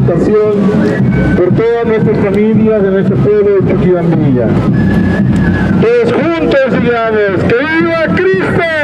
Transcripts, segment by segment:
Exaltación por todas nuestras familias de nuestro pueblo de Chuquibambilla. Todos juntos digamos, ¡que viva Cristo!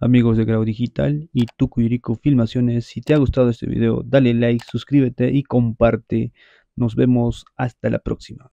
Amigos de Grau Digital y Tucuyrico Filmaciones. Si te ha gustado este video, dale like, suscríbete y comparte. Nos vemos hasta la próxima.